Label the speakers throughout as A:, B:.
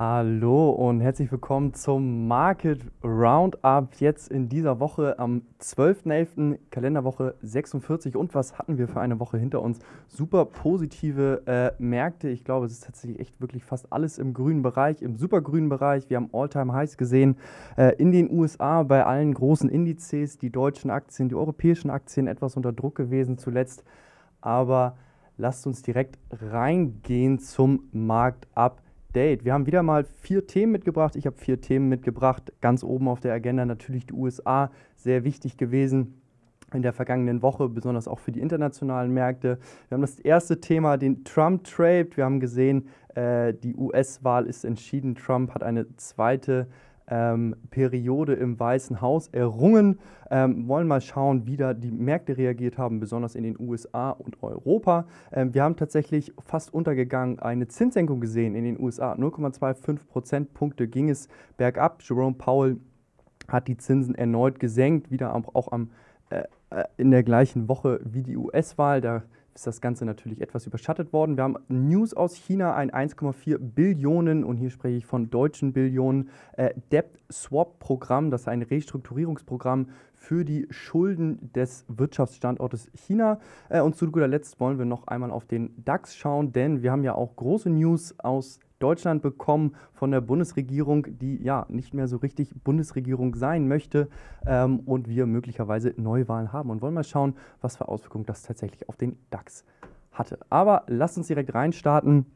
A: Hallo und herzlich willkommen zum Market Roundup. Jetzt in dieser Woche am 12.11. Kalenderwoche 46. Und was hatten wir für eine Woche hinter uns? Super positive äh, Märkte. Ich glaube, es ist tatsächlich echt wirklich fast alles im grünen Bereich, im supergrünen Bereich. Wir haben All-Time-Highs gesehen äh, in den USA bei allen großen Indizes. Die deutschen Aktien, die europäischen Aktien etwas unter Druck gewesen zuletzt. Aber lasst uns direkt reingehen zum Marktup. Date. Wir haben wieder mal vier Themen mitgebracht. Ich habe vier Themen mitgebracht. Ganz oben auf der Agenda natürlich die USA, sehr wichtig gewesen in der vergangenen Woche, besonders auch für die internationalen Märkte. Wir haben das erste Thema, den Trump-Trade. Wir haben gesehen, äh, die US-Wahl ist entschieden. Trump hat eine zweite ähm, Periode im Weißen Haus errungen. Ähm, wollen mal schauen, wie da die Märkte reagiert haben, besonders in den USA und Europa. Ähm, wir haben tatsächlich fast untergegangen eine Zinssenkung gesehen in den USA. 0,25 Prozentpunkte ging es bergab. Jerome Powell hat die Zinsen erneut gesenkt, wieder auch, am, äh, äh in der gleichen Woche wie die US-Wahl. Da ist das Ganze natürlich etwas überschattet worden. Wir haben News aus China, ein 1,4 Billionen, und hier spreche ich von deutschen Billionen, äh, Debt Swap Programm, das ist ein Restrukturierungsprogramm für die Schulden des Wirtschaftsstandortes China. Äh, und zu guter Letzt wollen wir noch einmal auf den DAX schauen, denn wir haben ja auch große News aus Deutschland bekommen von der Bundesregierung, die ja nicht mehr so richtig Bundesregierung sein möchte ähm, und wir möglicherweise Neuwahlen haben und wollen mal schauen, was für Auswirkungen das tatsächlich auf den DAX hatte. Aber lasst uns direkt reinstarten.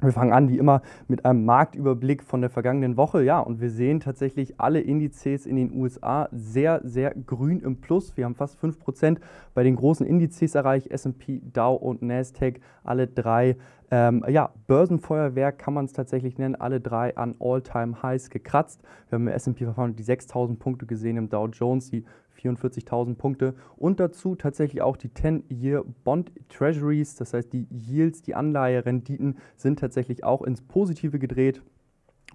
A: Wir fangen an, wie immer, mit einem Marktüberblick von der vergangenen Woche. Ja, und wir sehen tatsächlich alle Indizes in den USA sehr, sehr grün im Plus. Wir haben fast 5% bei den großen Indizes erreicht, SP, Dow und Nasdaq, alle drei. Ähm, ja, Börsenfeuerwerk kann man es tatsächlich nennen, alle drei an All-Time-Highs gekratzt. Wir haben im S&P-Verfahren die 6.000 Punkte gesehen, im Dow Jones die 44.000 Punkte und dazu tatsächlich auch die 10-Year Bond Treasuries, das heißt die Yields, die Anleiherenditen sind tatsächlich auch ins Positive gedreht.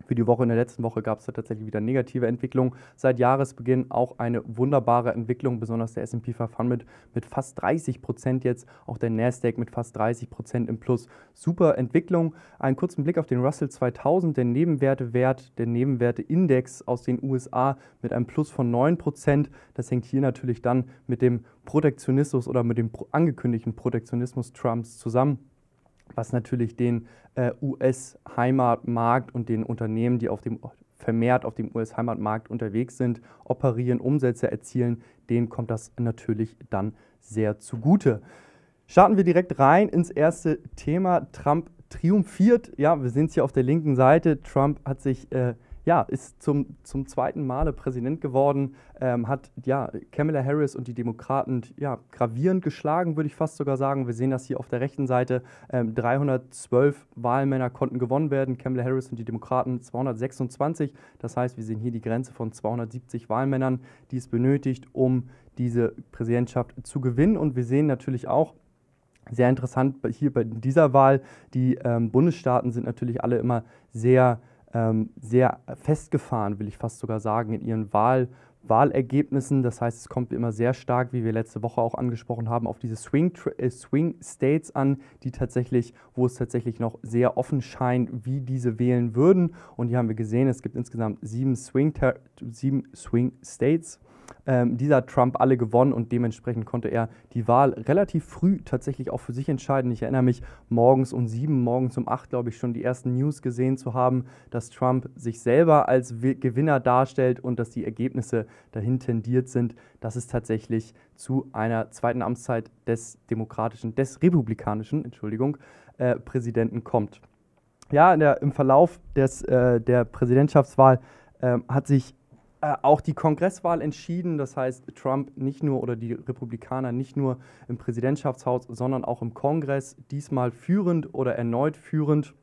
A: Für die Woche in der letzten Woche gab es da tatsächlich wieder negative Entwicklung. Seit Jahresbeginn auch eine wunderbare Entwicklung, besonders der SP 500 mit fast 30 Prozent jetzt, auch der Nasdaq mit fast 30 Prozent im Plus. Super Entwicklung. Einen kurzen Blick auf den Russell 2000, der Nebenwertewert, der Nebenwerteindex aus den USA mit einem Plus von 9 Prozent. Das hängt hier natürlich dann mit dem Protektionismus oder mit dem angekündigten Protektionismus Trumps zusammen was natürlich den äh, US-Heimatmarkt und den Unternehmen, die auf dem, vermehrt auf dem US-Heimatmarkt unterwegs sind, operieren, Umsätze erzielen, denen kommt das natürlich dann sehr zugute. Starten wir direkt rein ins erste Thema. Trump triumphiert. Ja, wir sehen es hier auf der linken Seite. Trump hat sich äh, ja, ist zum, zum zweiten Male Präsident geworden, ähm, hat ja, Kamala Harris und die Demokraten ja, gravierend geschlagen, würde ich fast sogar sagen. Wir sehen das hier auf der rechten Seite. Ähm, 312 Wahlmänner konnten gewonnen werden, Kamala Harris und die Demokraten 226. Das heißt, wir sehen hier die Grenze von 270 Wahlmännern, die es benötigt, um diese Präsidentschaft zu gewinnen. Und wir sehen natürlich auch, sehr interessant hier bei dieser Wahl, die ähm, Bundesstaaten sind natürlich alle immer sehr ähm, sehr festgefahren, will ich fast sogar sagen, in ihren Wahl, Wahlergebnissen. Das heißt, es kommt immer sehr stark, wie wir letzte Woche auch angesprochen haben, auf diese Swing, äh, Swing States an, die tatsächlich, wo es tatsächlich noch sehr offen scheint, wie diese wählen würden. Und hier haben wir gesehen, es gibt insgesamt sieben Swing, sieben Swing States. Ähm, dieser Trump alle gewonnen und dementsprechend konnte er die Wahl relativ früh tatsächlich auch für sich entscheiden. Ich erinnere mich, morgens um sieben, morgens um acht, glaube ich, schon die ersten News gesehen zu haben, dass Trump sich selber als Gewinner darstellt und dass die Ergebnisse dahin tendiert sind, dass es tatsächlich zu einer zweiten Amtszeit des demokratischen, des republikanischen, Entschuldigung, äh, Präsidenten kommt. Ja, der, im Verlauf des, äh, der Präsidentschaftswahl äh, hat sich äh, auch die Kongresswahl entschieden. Das heißt, Trump nicht nur oder die Republikaner nicht nur im Präsidentschaftshaus, sondern auch im Kongress, diesmal führend oder erneut führend.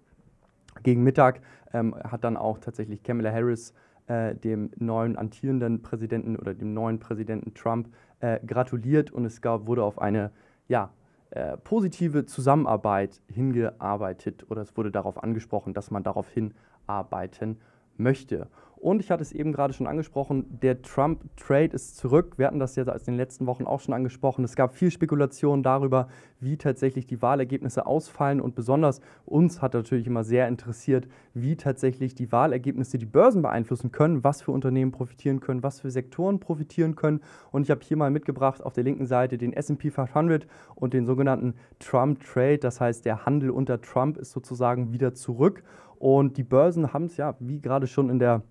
A: Gegen Mittag ähm, hat dann auch tatsächlich Kamala Harris äh, dem neuen antierenden Präsidenten oder dem neuen Präsidenten Trump äh, gratuliert und es gab, wurde auf eine ja, äh, positive Zusammenarbeit hingearbeitet oder es wurde darauf angesprochen, dass man darauf hinarbeiten möchte. Und ich hatte es eben gerade schon angesprochen, der Trump-Trade ist zurück. Wir hatten das ja in den letzten Wochen auch schon angesprochen. Es gab viel Spekulation darüber, wie tatsächlich die Wahlergebnisse ausfallen. Und besonders uns hat natürlich immer sehr interessiert, wie tatsächlich die Wahlergebnisse die Börsen beeinflussen können, was für Unternehmen profitieren können, was für Sektoren profitieren können. Und ich habe hier mal mitgebracht auf der linken Seite den SP 500 und den sogenannten Trump-Trade. Das heißt, der Handel unter Trump ist sozusagen wieder zurück. Und die Börsen haben es ja, wie gerade schon in der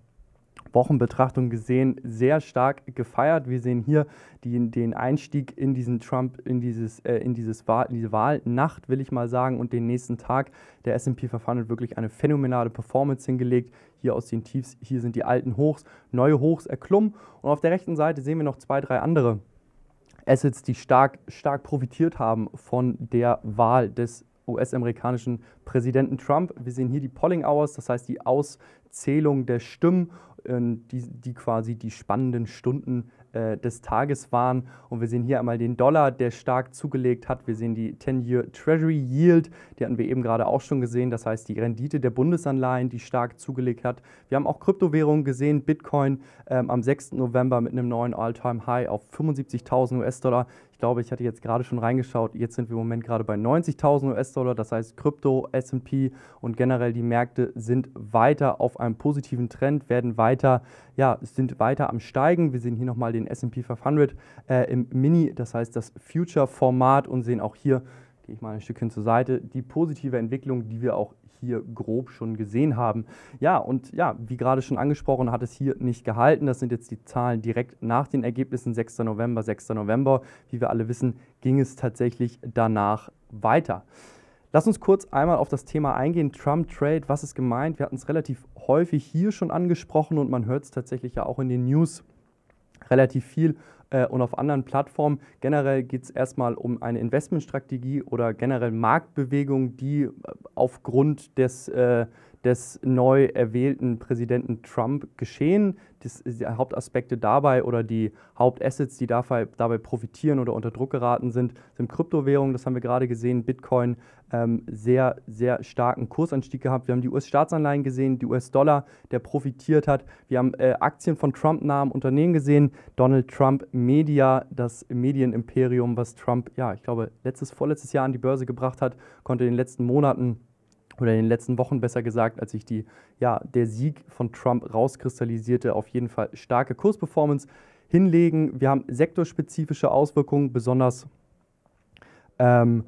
A: Wochenbetrachtung gesehen, sehr stark gefeiert. Wir sehen hier die, den Einstieg in diesen Trump, in, dieses, äh, in, dieses Wahl, in diese Wahlnacht, will ich mal sagen, und den nächsten Tag. Der SP 500 wirklich eine phänomenale Performance hingelegt. Hier aus den Tiefs, hier sind die alten Hochs, neue Hochs erklommen. Und auf der rechten Seite sehen wir noch zwei, drei andere Assets, die stark, stark profitiert haben von der Wahl des US-amerikanischen Präsidenten Trump. Wir sehen hier die Polling Hours, das heißt die Auszählung der Stimmen, die, die quasi die spannenden Stunden äh, des Tages waren. Und wir sehen hier einmal den Dollar, der stark zugelegt hat. Wir sehen die 10-Year Treasury Yield, die hatten wir eben gerade auch schon gesehen. Das heißt, die Rendite der Bundesanleihen, die stark zugelegt hat. Wir haben auch Kryptowährungen gesehen. Bitcoin ähm, am 6. November mit einem neuen All-Time-High auf 75.000 US-Dollar. Ich glaube, ich hatte jetzt gerade schon reingeschaut. Jetzt sind wir im Moment gerade bei 90.000 US-Dollar. Das heißt, Krypto, SP und generell die Märkte sind weiter auf einem positiven Trend, werden weiter, ja, sind weiter am Steigen. Wir sehen hier nochmal den SP 500 äh, im Mini, das heißt das Future-Format und sehen auch hier, gehe ich mal ein Stückchen zur Seite, die positive Entwicklung, die wir auch hier grob schon gesehen haben. Ja, und ja, wie gerade schon angesprochen, hat es hier nicht gehalten. Das sind jetzt die Zahlen direkt nach den Ergebnissen 6. November, 6. November. Wie wir alle wissen, ging es tatsächlich danach weiter. Lass uns kurz einmal auf das Thema eingehen. Trump Trade, was ist gemeint? Wir hatten es relativ häufig hier schon angesprochen und man hört es tatsächlich ja auch in den News relativ viel äh, und auf anderen Plattformen. Generell geht es erstmal um eine Investmentstrategie oder generell Marktbewegung, die äh, aufgrund des, äh, des neu erwählten Präsidenten Trump geschehen das, die Hauptaspekte dabei oder die Hauptassets, die dabei, dabei profitieren oder unter Druck geraten sind, sind Kryptowährungen. Das haben wir gerade gesehen. Bitcoin ähm, sehr, sehr starken Kursanstieg gehabt. Wir haben die US-Staatsanleihen gesehen, die US-Dollar, der profitiert hat. Wir haben äh, Aktien von Trump-nahen Unternehmen gesehen. Donald Trump Media, das Medienimperium, was Trump, ja, ich glaube, letztes, vorletztes Jahr an die Börse gebracht hat, konnte in den letzten Monaten oder in den letzten Wochen besser gesagt, als sich die, ja, der Sieg von Trump rauskristallisierte, auf jeden Fall starke Kursperformance hinlegen. Wir haben sektorspezifische Auswirkungen, besonders ähm,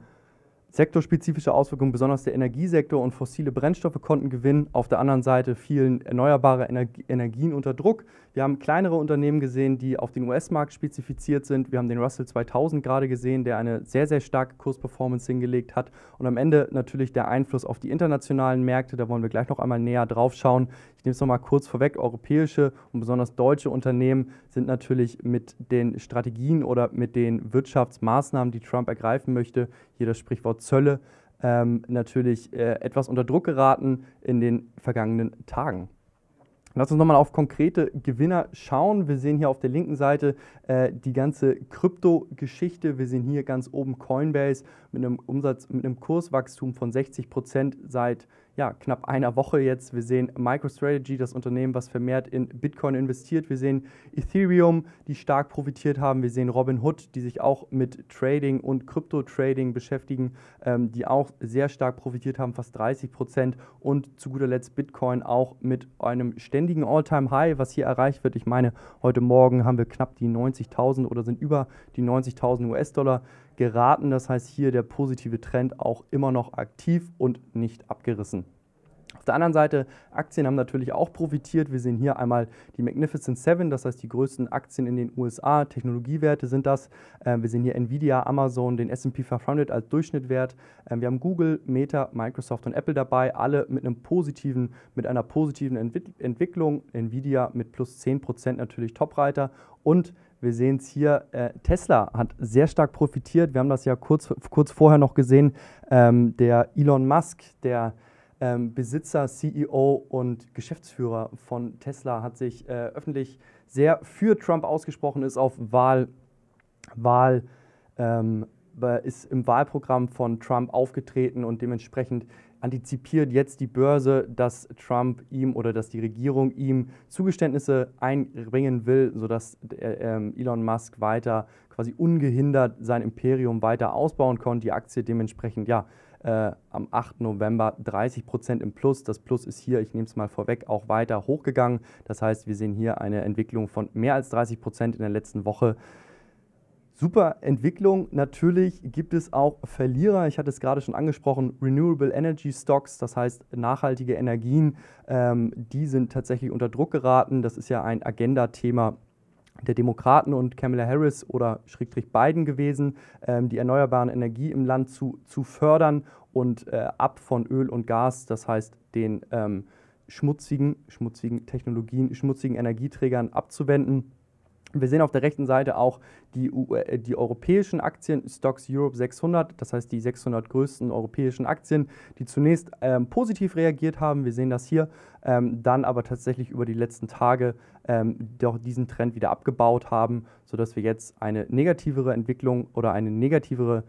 A: Sektorspezifische Auswirkungen, besonders der Energiesektor und fossile Brennstoffe konnten gewinnen. Auf der anderen Seite fielen erneuerbare Energie Energien unter Druck. Wir haben kleinere Unternehmen gesehen, die auf den US-Markt spezifiziert sind. Wir haben den Russell 2000 gerade gesehen, der eine sehr, sehr starke Kursperformance hingelegt hat. Und am Ende natürlich der Einfluss auf die internationalen Märkte. Da wollen wir gleich noch einmal näher drauf schauen. Ich nehme es nochmal kurz vorweg. Europäische und besonders deutsche Unternehmen sind natürlich mit den Strategien oder mit den Wirtschaftsmaßnahmen, die Trump ergreifen möchte, hier das Sprichwort Zölle, ähm, natürlich äh, etwas unter Druck geraten in den vergangenen Tagen. Lass uns nochmal auf konkrete Gewinner schauen. Wir sehen hier auf der linken Seite äh, die ganze Krypto-Geschichte. Wir sehen hier ganz oben Coinbase mit einem Umsatz, mit einem Kurswachstum von 60 Prozent seit ja, knapp einer Woche jetzt. Wir sehen MicroStrategy, das Unternehmen, was vermehrt in Bitcoin investiert. Wir sehen Ethereum, die stark profitiert haben. Wir sehen Robinhood, die sich auch mit Trading und Krypto-Trading beschäftigen, ähm, die auch sehr stark profitiert haben, fast 30 Prozent. Und zu guter Letzt Bitcoin auch mit einem ständigen All-Time-High, was hier erreicht wird. Ich meine, heute Morgen haben wir knapp die 90.000 oder sind über die 90.000 US-Dollar geraten. Das heißt, hier der positive Trend auch immer noch aktiv und nicht abgerissen. Auf der anderen Seite, Aktien haben natürlich auch profitiert. Wir sehen hier einmal die Magnificent Seven, das heißt die größten Aktien in den USA. Technologiewerte sind das. Ähm, wir sehen hier Nvidia, Amazon, den SP 500 als Durchschnittwert. Ähm, wir haben Google, Meta, Microsoft und Apple dabei, alle mit, einem positiven, mit einer positiven Entwicklung. Nvidia mit plus 10% natürlich Topreiter und wir sehen es hier, äh, Tesla hat sehr stark profitiert. Wir haben das ja kurz, kurz vorher noch gesehen. Ähm, der Elon Musk, der ähm, Besitzer, CEO und Geschäftsführer von Tesla, hat sich äh, öffentlich sehr für Trump ausgesprochen, ist auf Wahl, Wahl ähm, ist im Wahlprogramm von Trump aufgetreten und dementsprechend antizipiert jetzt die Börse, dass Trump ihm oder dass die Regierung ihm Zugeständnisse einbringen will, sodass äh, Elon Musk weiter quasi ungehindert sein Imperium weiter ausbauen konnte. Die Aktie dementsprechend ja äh, am 8. November 30 Prozent im Plus. Das Plus ist hier, ich nehme es mal vorweg, auch weiter hochgegangen. Das heißt, wir sehen hier eine Entwicklung von mehr als 30 Prozent in der letzten Woche. Super Entwicklung. Natürlich gibt es auch Verlierer. Ich hatte es gerade schon angesprochen, Renewable Energy Stocks, das heißt nachhaltige Energien, ähm, die sind tatsächlich unter Druck geraten. Das ist ja ein Agenda-Thema der Demokraten und Kamala Harris oder Schrägstrich Biden gewesen, ähm, die erneuerbaren Energie im Land zu, zu fördern und äh, ab von Öl und Gas, das heißt den ähm, schmutzigen, schmutzigen Technologien, schmutzigen Energieträgern abzuwenden. Wir sehen auf der rechten Seite auch die, äh, die, europäischen Aktien, Stocks Europe 600, das heißt die 600 größten europäischen Aktien, die zunächst ähm, positiv reagiert haben. Wir sehen das hier, ähm, dann aber tatsächlich über die letzten Tage ähm, doch diesen Trend wieder abgebaut haben, sodass wir jetzt eine negativere Entwicklung oder eine negativere,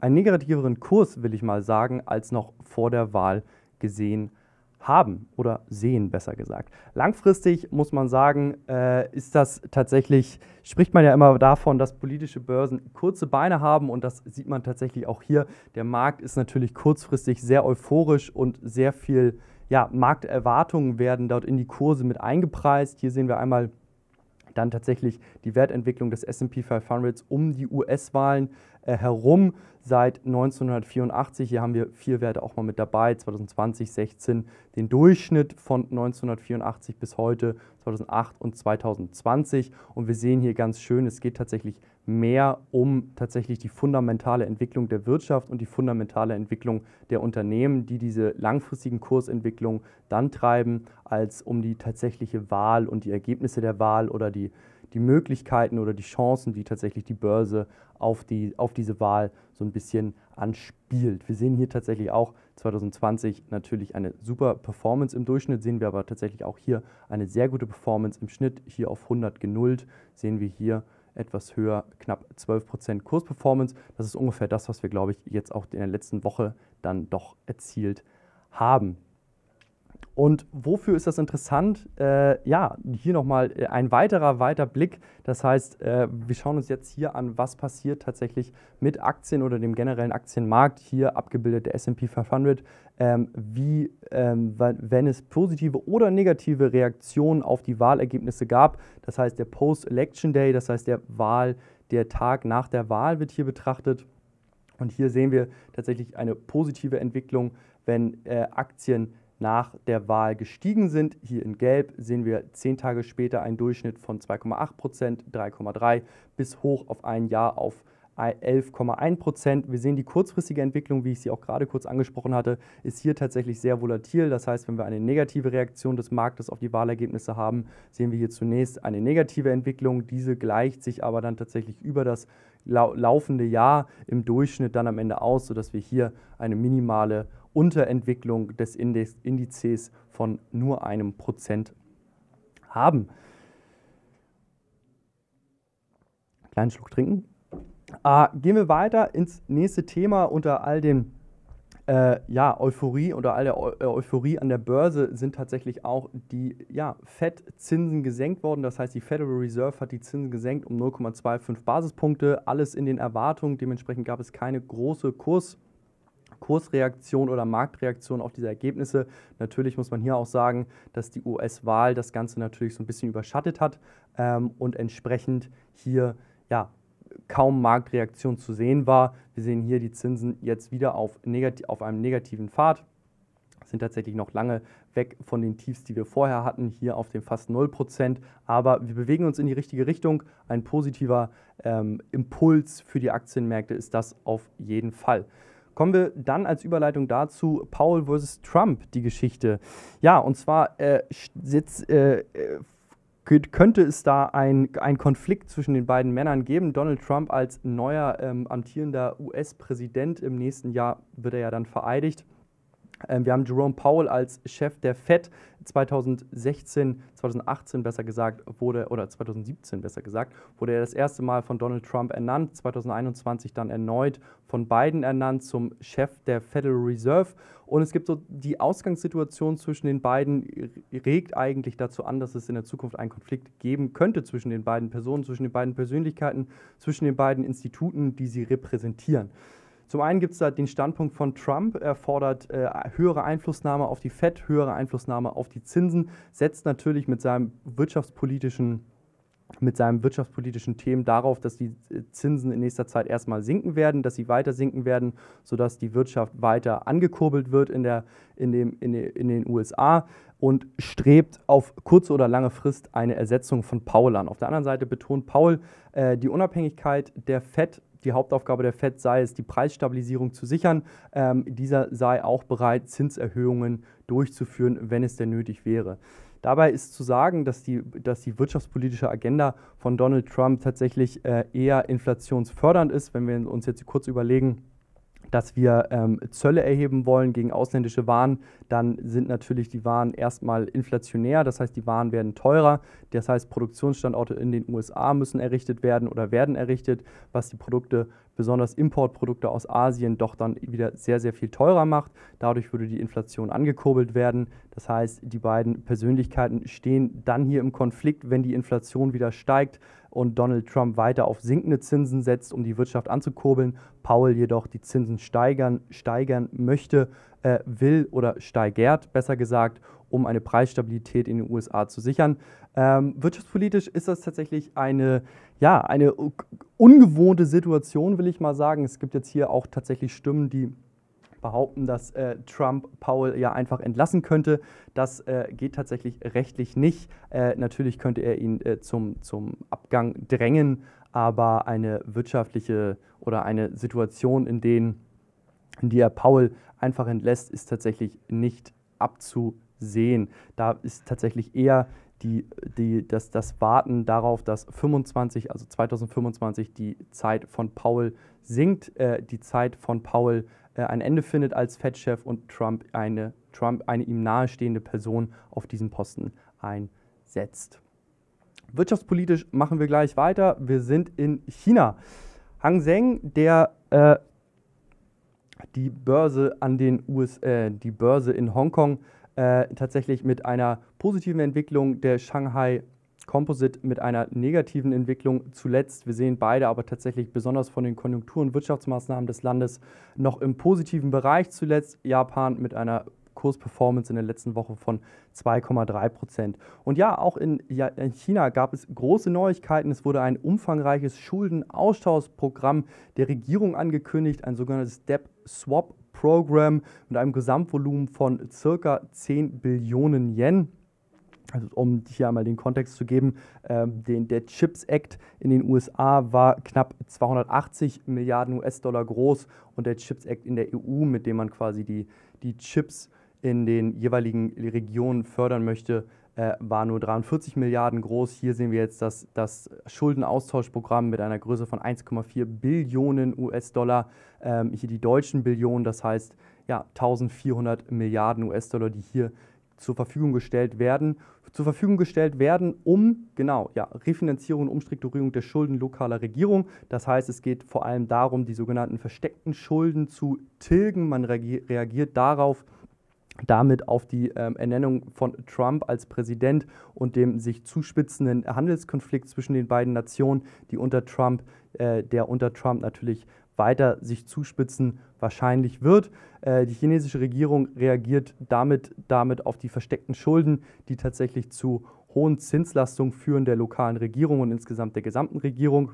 A: einen negativeren Kurs, will ich mal sagen, als noch vor der Wahl gesehen haben haben oder sehen, besser gesagt. Langfristig muss man sagen, äh, ist das tatsächlich, spricht man ja immer davon, dass politische Börsen kurze Beine haben und das sieht man tatsächlich auch hier. Der Markt ist natürlich kurzfristig sehr euphorisch und sehr viel ja, Markterwartungen werden dort in die Kurse mit eingepreist. Hier sehen wir einmal dann tatsächlich die Wertentwicklung des SP 500 um die US-Wahlen herum seit 1984. Hier haben wir vier Werte auch mal mit dabei. 2020, 16 den Durchschnitt von 1984 bis heute, 2008 und 2020. Und wir sehen hier ganz schön, es geht tatsächlich mehr um tatsächlich die fundamentale Entwicklung der Wirtschaft und die fundamentale Entwicklung der Unternehmen, die diese langfristigen Kursentwicklungen dann treiben, als um die tatsächliche Wahl und die Ergebnisse der Wahl oder die, die Möglichkeiten oder die Chancen, die tatsächlich die Börse auf, die, auf diese Wahl so ein bisschen anspielt. Wir sehen hier tatsächlich auch 2020 natürlich eine super Performance im Durchschnitt, sehen wir aber tatsächlich auch hier eine sehr gute Performance im Schnitt, hier auf 100 genullt, sehen wir hier etwas höher, knapp 12% Kursperformance. Das ist ungefähr das, was wir, glaube ich, jetzt auch in der letzten Woche dann doch erzielt haben. Und wofür ist das interessant? Äh, ja, hier nochmal äh, ein weiterer, weiter Blick. Das heißt, äh, wir schauen uns jetzt hier an, was passiert tatsächlich mit Aktien oder dem generellen Aktienmarkt. Hier abgebildet der SP 500. Ähm, wie, ähm, wenn es positive oder negative Reaktionen auf die Wahlergebnisse gab. Das heißt, der Post-Election Day, das heißt, der Wahl, der Tag nach der Wahl wird hier betrachtet. Und hier sehen wir tatsächlich eine positive Entwicklung, wenn äh, Aktien nach der Wahl gestiegen sind. Hier in Gelb sehen wir zehn Tage später einen Durchschnitt von 2,8 Prozent, 3,3 bis hoch auf ein Jahr auf 11,1 Prozent. Wir sehen die kurzfristige Entwicklung, wie ich sie auch gerade kurz angesprochen hatte, ist hier tatsächlich sehr volatil. Das heißt, wenn wir eine negative Reaktion des Marktes auf die Wahlergebnisse haben, sehen wir hier zunächst eine negative Entwicklung. Diese gleicht sich aber dann tatsächlich über das laufende Jahr im Durchschnitt dann am Ende aus, sodass wir hier eine minimale Unterentwicklung des Indizes von nur einem Prozent haben. Kleinen Schluck trinken. Äh, gehen wir weiter ins nächste Thema unter all den äh, ja, Euphorie oder all der Eu äh, Euphorie an der Börse sind tatsächlich auch die ja, FED-Zinsen gesenkt worden. Das heißt, die Federal Reserve hat die Zinsen gesenkt um 0,25 Basispunkte. Alles in den Erwartungen. Dementsprechend gab es keine große Kurs- Kursreaktion oder Marktreaktion auf diese Ergebnisse. Natürlich muss man hier auch sagen, dass die US-Wahl das Ganze natürlich so ein bisschen überschattet hat ähm, und entsprechend hier ja, kaum Marktreaktion zu sehen war. Wir sehen hier die Zinsen jetzt wieder auf, auf einem negativen Pfad sind tatsächlich noch lange weg von den Tiefs, die wir vorher hatten, hier auf dem fast 0%. Aber wir bewegen uns in die richtige Richtung. Ein positiver ähm, Impuls für die Aktienmärkte ist das auf jeden Fall. Kommen wir dann als Überleitung dazu Paul versus Trump, die Geschichte. Ja, und zwar äh, sitzt, äh, äh könnte es da einen Konflikt zwischen den beiden Männern geben. Donald Trump als neuer ähm, amtierender US-Präsident im nächsten Jahr wird er ja dann vereidigt. Ähm, wir haben Jerome Powell als Chef der Fed 2016, 2018 besser gesagt, wurde, oder 2017 besser gesagt, wurde er das erste Mal von Donald Trump ernannt, 2021 dann erneut von Biden ernannt zum Chef der Federal Reserve. Und es gibt so die Ausgangssituation zwischen den beiden, regt eigentlich dazu an, dass es in der Zukunft einen Konflikt geben könnte zwischen den beiden Personen, zwischen den beiden Persönlichkeiten, zwischen den beiden Instituten, die sie repräsentieren. Zum einen gibt es da den Standpunkt von Trump, er fordert äh, höhere Einflussnahme auf die Fed, höhere Einflussnahme auf die Zinsen, setzt natürlich mit seinem wirtschaftspolitischen mit seinem wirtschaftspolitischen Themen darauf, dass die äh, Zinsen in nächster Zeit erstmal sinken werden, dass sie weiter sinken werden, sodass die Wirtschaft weiter angekurbelt wird in, der, in, dem, in, in den USA und strebt auf kurze oder lange Frist eine Ersetzung von Paul an. Auf der anderen Seite betont Paul äh, die Unabhängigkeit der Fed die Hauptaufgabe der FED sei es, die Preisstabilisierung zu sichern. Ähm, dieser sei auch bereit, Zinserhöhungen durchzuführen, wenn es denn nötig wäre. Dabei ist zu sagen, dass die, dass die wirtschaftspolitische Agenda von Donald Trump tatsächlich äh, eher inflationsfördernd ist, wenn wir uns jetzt kurz überlegen, dass wir ähm, Zölle erheben wollen gegen ausländische Waren, dann sind natürlich die Waren erstmal inflationär, das heißt, die Waren werden teurer, das heißt, Produktionsstandorte in den USA müssen errichtet werden oder werden errichtet, was die Produkte, besonders Importprodukte aus Asien, doch dann wieder sehr, sehr viel teurer macht. Dadurch würde die Inflation angekurbelt werden. Das heißt, die beiden Persönlichkeiten stehen dann hier im Konflikt, wenn die Inflation wieder steigt und Donald Trump weiter auf sinkende Zinsen setzt, um die Wirtschaft anzukurbeln. Paul jedoch die Zinsen steigern, steigern möchte, äh, will oder steigert, besser gesagt, um eine Preisstabilität in den USA zu sichern. Ähm, wirtschaftspolitisch ist das tatsächlich eine, ja, eine ungewohnte Situation, will ich mal sagen. Es gibt jetzt hier auch tatsächlich Stimmen, die behaupten, dass äh, Trump Powell ja einfach entlassen könnte. Das äh, geht tatsächlich rechtlich nicht. Äh, natürlich könnte er ihn äh, zum, zum Abgang drängen, aber eine wirtschaftliche oder eine Situation, in, denen, in die er Powell einfach entlässt, ist tatsächlich nicht abzusehen. Da ist tatsächlich eher die, die, das, das Warten darauf, dass 25, also 2025 die Zeit von Powell sinkt, äh, die Zeit von Powell äh, ein Ende findet als Fed-Chef und Trump eine, Trump eine ihm nahestehende Person auf diesem Posten einsetzt. Wirtschaftspolitisch machen wir gleich weiter. Wir sind in China. Hang Seng, der äh, die Börse an den US, äh, die Börse in Hongkong äh, tatsächlich mit einer positiven Entwicklung der Shanghai Composite mit einer negativen Entwicklung zuletzt. Wir sehen beide aber tatsächlich besonders von den Konjunktur- und Wirtschaftsmaßnahmen des Landes noch im positiven Bereich zuletzt. Japan mit einer Kursperformance in der letzten Woche von 2,3 Prozent. Und ja, auch in, China gab es große Neuigkeiten. Es wurde ein umfangreiches Schuldenaustauschprogramm der Regierung angekündigt, ein sogenanntes Debt Swap Program mit einem Gesamtvolumen von circa 10 Billionen Yen. Also um hier einmal den Kontext zu geben, äh, den, der CHIPS Act in den USA war knapp 280 Milliarden US-Dollar groß und der CHIPS Act in der EU, mit dem man quasi die, die Chips in den jeweiligen Regionen fördern möchte, äh, war nur 43 Milliarden groß. Hier sehen wir jetzt das, das Schuldenaustauschprogramm mit einer Größe von 1,4 Billionen US-Dollar. Ähm, hier die deutschen Billionen, das heißt ja, 1400 Milliarden US-Dollar, die hier zur Verfügung gestellt werden, zur Verfügung gestellt werden, um genau ja, Refinanzierung und Umstrukturierung der Schulden lokaler Regierung. Das heißt, es geht vor allem darum, die sogenannten versteckten Schulden zu tilgen. Man reagiert darauf, damit auf die ähm, Ernennung von Trump als Präsident und dem sich zuspitzenden Handelskonflikt zwischen den beiden Nationen, die unter Trump, äh, der unter Trump natürlich weiter sich zuspitzen wahrscheinlich wird. Äh, die chinesische Regierung reagiert damit, damit auf die versteckten Schulden, die tatsächlich zu hohen Zinslastungen führen der lokalen Regierung und insgesamt der gesamten Regierung.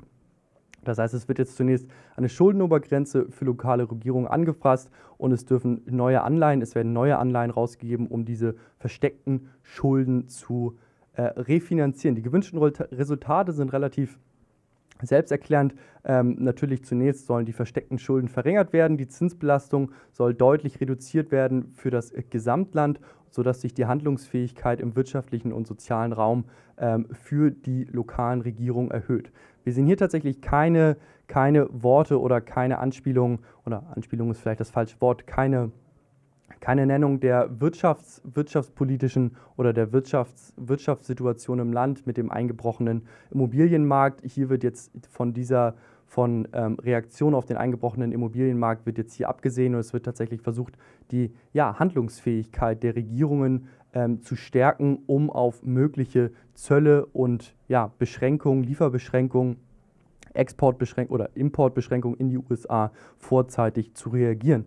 A: Das heißt, es wird jetzt zunächst eine Schuldenobergrenze für lokale Regierungen angefasst und es dürfen neue Anleihen, es werden neue Anleihen rausgegeben, um diese versteckten Schulden zu äh, refinanzieren. Die gewünschten Resultate sind relativ selbsterklärend. Ähm, natürlich zunächst sollen die versteckten Schulden verringert werden, die Zinsbelastung soll deutlich reduziert werden für das Gesamtland, sodass sich die Handlungsfähigkeit im wirtschaftlichen und sozialen Raum ähm, für die lokalen Regierungen erhöht. Wir sehen hier tatsächlich keine, keine Worte oder keine Anspielungen, oder Anspielung ist vielleicht das falsche Wort, keine keine Nennung der Wirtschafts-, wirtschaftspolitischen oder der Wirtschafts-, Wirtschaftssituation im Land mit dem eingebrochenen Immobilienmarkt. Hier wird jetzt von dieser von ähm, Reaktion auf den eingebrochenen Immobilienmarkt wird jetzt hier abgesehen und es wird tatsächlich versucht, die ja, Handlungsfähigkeit der Regierungen ähm, zu stärken, um auf mögliche Zölle und ja, Beschränkungen, Lieferbeschränkungen, Exportbeschränkungen oder Importbeschränkungen in die USA vorzeitig zu reagieren.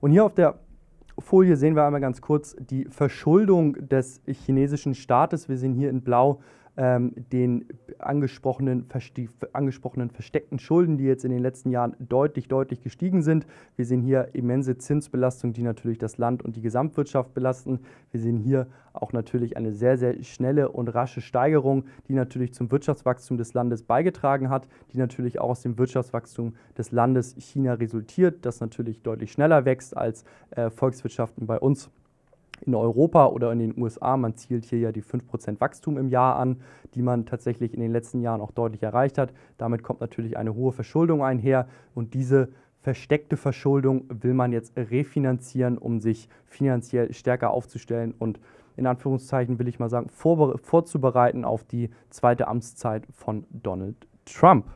A: Und hier auf der Folie sehen wir einmal ganz kurz die Verschuldung des chinesischen Staates. Wir sehen hier in Blau ähm, den angesprochenen, angesprochenen versteckten Schulden, die jetzt in den letzten Jahren deutlich, deutlich gestiegen sind. Wir sehen hier immense Zinsbelastung, die natürlich das Land und die Gesamtwirtschaft belasten. Wir sehen hier auch natürlich eine sehr, sehr schnelle und rasche Steigerung, die natürlich zum Wirtschaftswachstum des Landes beigetragen hat, die natürlich auch aus dem Wirtschaftswachstum des Landes China resultiert, das natürlich deutlich schneller wächst als äh, Volkswirtschaften bei uns in Europa oder in den USA. Man zielt hier ja die 5% Wachstum im Jahr an, die man tatsächlich in den letzten Jahren auch deutlich erreicht hat. Damit kommt natürlich eine hohe Verschuldung einher und diese versteckte Verschuldung will man jetzt refinanzieren, um sich finanziell stärker aufzustellen und in Anführungszeichen will ich mal sagen, vorzubereiten auf die zweite Amtszeit von Donald Trump.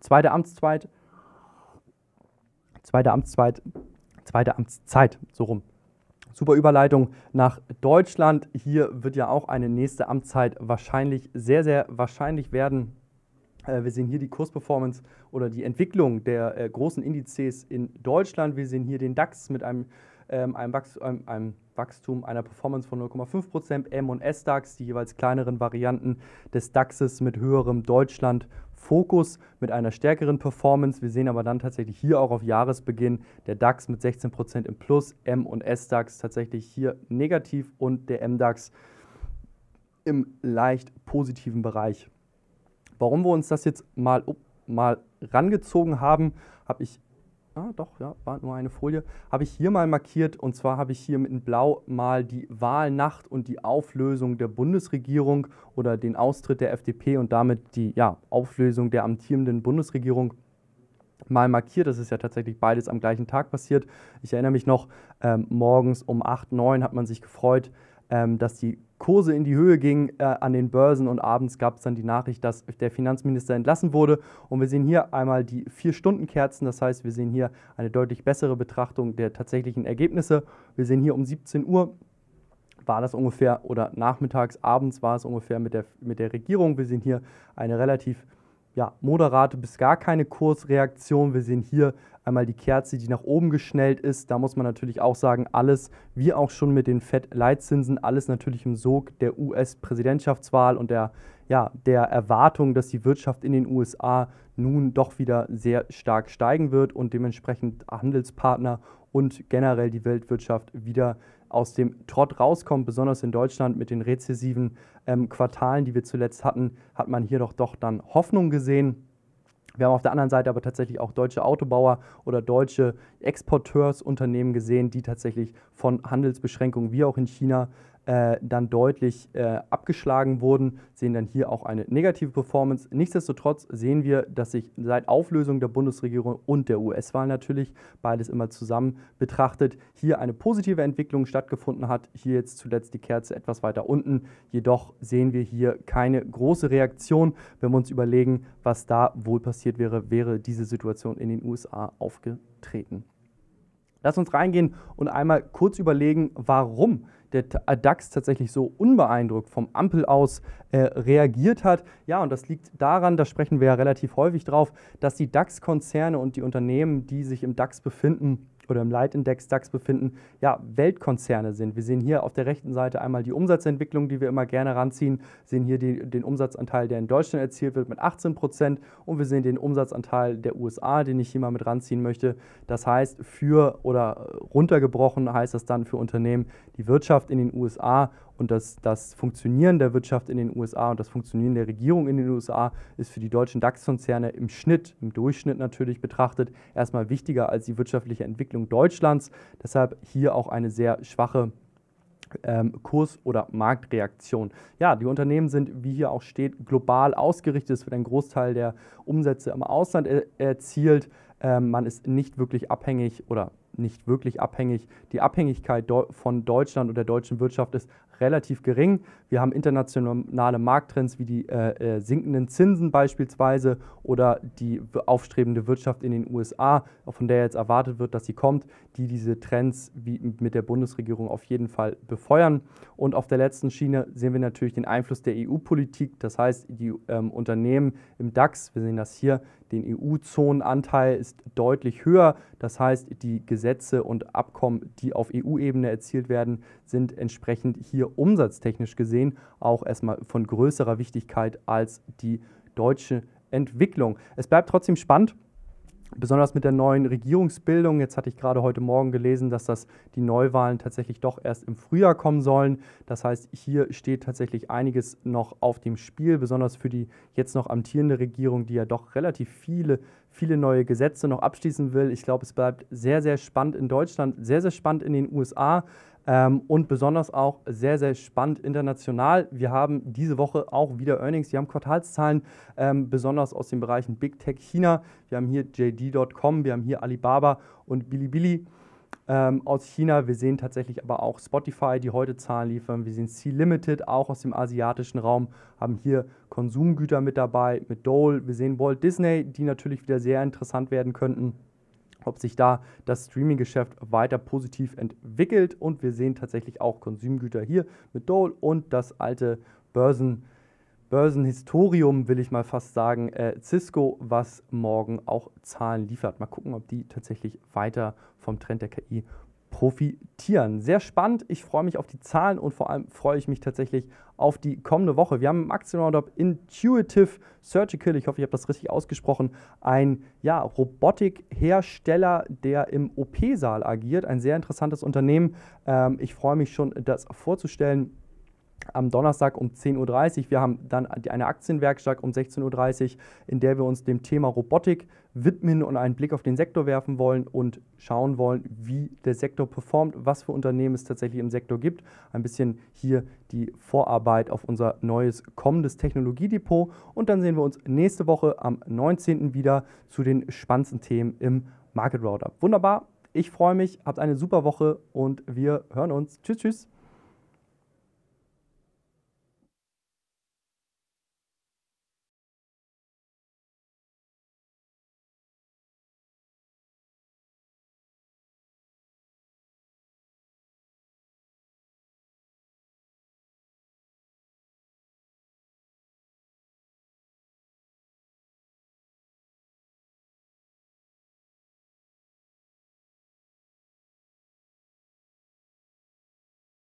A: Zweite Amtszeit, zweite Amtszeit, zweite Amtszeit, so rum. Super Überleitung nach Deutschland. Hier wird ja auch eine nächste Amtszeit wahrscheinlich sehr, sehr wahrscheinlich werden. Äh, wir sehen hier die Kursperformance oder die Entwicklung der äh, großen Indizes in Deutschland. Wir sehen hier den DAX mit einem, ähm, einem, Wachstum, einem Wachstum einer Performance von 0,5%, M und S-DAX, die jeweils kleineren Varianten des DAXes mit höherem Deutschland Fokus mit einer stärkeren Performance. Wir sehen aber dann tatsächlich hier auch auf Jahresbeginn der DAX mit 16% im Plus, M und S-DAX tatsächlich hier negativ und der MDAX im leicht positiven Bereich. Warum wir uns das jetzt mal, mal rangezogen haben, habe ich ah, doch, ja, war nur eine Folie, habe ich hier mal markiert und zwar habe ich hier mit in Blau mal die Wahlnacht und die Auflösung der Bundesregierung oder den Austritt der FDP und damit die ja, Auflösung der amtierenden Bundesregierung mal markiert. Das ist ja tatsächlich beides am gleichen Tag passiert. Ich erinnere mich noch, ähm, morgens um 8, 9 hat man sich gefreut, ähm, dass die Kurse in die Höhe gingen äh, an den Börsen und abends gab es dann die Nachricht, dass der Finanzminister entlassen wurde. Und wir sehen hier einmal die Vier-Stunden-Kerzen, das heißt, wir sehen hier eine deutlich bessere Betrachtung der tatsächlichen Ergebnisse. Wir sehen hier um 17 Uhr war das ungefähr, oder nachmittags, abends war es ungefähr mit der, mit der Regierung. Wir sehen hier eine relativ ja, moderate bis gar keine Kursreaktion. Wir sehen hier einmal die Kerze, die nach oben geschnellt ist. Da muss man natürlich auch sagen, alles, wie auch schon mit den Fed-Leitzinsen, alles natürlich im Sog der US-Präsidentschaftswahl und der, ja, der Erwartung, dass die Wirtschaft in den USA nun doch wieder sehr stark steigen wird und dementsprechend Handelspartner und generell die Weltwirtschaft wieder aus dem Trott rauskommt, besonders in Deutschland mit den rezessiven ähm, Quartalen, die wir zuletzt hatten, hat man hier doch doch dann Hoffnung gesehen. Wir haben auf der anderen Seite aber tatsächlich auch deutsche Autobauer oder deutsche Exporteursunternehmen gesehen, die tatsächlich von Handelsbeschränkungen wie auch in China äh, dann deutlich äh, abgeschlagen wurden, sehen dann hier auch eine negative Performance. Nichtsdestotrotz sehen wir, dass sich seit Auflösung der Bundesregierung und der US-Wahl natürlich, beides immer zusammen betrachtet, hier eine positive Entwicklung stattgefunden hat. Hier jetzt zuletzt die Kerze etwas weiter unten. Jedoch sehen wir hier keine große Reaktion. Wenn wir uns überlegen, was da wohl passiert wäre, wäre diese Situation in den USA aufgetreten. Lass uns reingehen und einmal kurz überlegen, warum der DAX tatsächlich so unbeeindruckt vom Ampel aus äh, reagiert hat. Ja, und das liegt daran, da sprechen wir ja relativ häufig drauf, dass die DAX-Konzerne und die Unternehmen, die sich im DAX befinden, oder im Leitindex DAX befinden, ja, Weltkonzerne sind. Wir sehen hier auf der rechten Seite einmal die Umsatzentwicklung, die wir immer gerne ranziehen, sehen hier die, den Umsatzanteil, der in Deutschland erzielt wird mit 18 Prozent und wir sehen den Umsatzanteil der USA, den ich hier mal mit ranziehen möchte. Das heißt, für oder runtergebrochen heißt das dann für Unternehmen, die Wirtschaft in den USA und das, das Funktionieren der Wirtschaft in den USA und das Funktionieren der Regierung in den USA ist für die deutschen DAX-Konzerne im Schnitt, im Durchschnitt natürlich betrachtet, erstmal wichtiger als die wirtschaftliche Entwicklung Deutschlands. Deshalb hier auch eine sehr schwache ähm, Kurs- oder Marktreaktion. Ja, die Unternehmen sind, wie hier auch steht, global ausgerichtet. Es wird ein Großteil der Umsätze im Ausland er erzielt. Ähm, man ist nicht wirklich abhängig oder nicht wirklich abhängig. Die Abhängigkeit von Deutschland und der deutschen Wirtschaft ist relativ gering. Wir haben internationale Markttrends wie die äh, äh, sinkenden Zinsen beispielsweise oder die aufstrebende Wirtschaft in den USA, von der jetzt erwartet wird, dass sie kommt, die diese Trends mit der Bundesregierung auf jeden Fall befeuern. Und auf der letzten Schiene sehen wir natürlich den Einfluss der EU-Politik, das heißt die ähm, Unternehmen im DAX, wir sehen das hier, den EU-Zonenanteil ist deutlich höher. Das heißt, die Gesetze und Abkommen, die auf EU-Ebene erzielt werden, sind entsprechend hier umsatztechnisch gesehen auch erstmal von größerer Wichtigkeit als die deutsche Entwicklung. Es bleibt trotzdem spannend besonders mit der neuen Regierungsbildung. Jetzt hatte ich gerade heute Morgen gelesen, dass das die Neuwahlen tatsächlich doch erst im Frühjahr kommen sollen. Das heißt, hier steht tatsächlich einiges noch auf dem Spiel, besonders für die jetzt noch amtierende Regierung, die ja doch relativ viele viele neue Gesetze noch abschließen will. Ich glaube, es bleibt sehr, sehr spannend in Deutschland, sehr, sehr spannend in den USA ähm, und besonders auch sehr, sehr spannend international. Wir haben diese Woche auch wieder Earnings. Wir haben Quartalszahlen, ähm, besonders aus den Bereichen Big Tech China. Wir haben hier JD.com, wir haben hier Alibaba und Bilibili ähm, aus China. Wir sehen tatsächlich aber auch Spotify, die heute Zahlen liefern. Wir sehen C-Limited auch aus dem asiatischen Raum, haben hier Konsumgüter mit dabei, mit Dole. Wir sehen Walt Disney, die natürlich wieder sehr interessant werden könnten ob sich da das Streaming-Geschäft weiter positiv entwickelt. Und wir sehen tatsächlich auch Konsumgüter hier mit Dole und das alte Börsen, Börsenhistorium, will ich mal fast sagen, äh, Cisco, was morgen auch Zahlen liefert. Mal gucken, ob die tatsächlich weiter vom Trend der KI profitieren. Sehr spannend. Ich freue mich auf die Zahlen und vor allem freue ich mich tatsächsächlich auf die kommende Woche. Wir haben im Aktien-Roundup Intuitive Surgical, ich hoffe, ich habe das richtig ausgesprochen, ein ja, Robotikhersteller, der im OP-Saal agiert. Ein sehr interessantes Unternehmen. Ähm, ich freue mich schon, das vorzustellen am Donnerstag um 10.30 Uhr. Wir haben dann eine Aktienwerkstatt um 16.30 Uhr, in der wir uns dem Thema Robotik widmen und einen Blick auf den Sektor werfen wollen und schauen wollen, wie der Sektor performt, was für Unternehmen es tatsächlich im Sektor gibt. Ein bisschen hier die Vorarbeit auf unser neues kommendes Technologiedepot. Und dann sehen wir uns nächste Woche am 19. wieder zu den spannendsten Themen im Market Roundup. Wunderbar, ich freue mich, habt eine super Woche und wir hören uns. Tschüss, tschüss.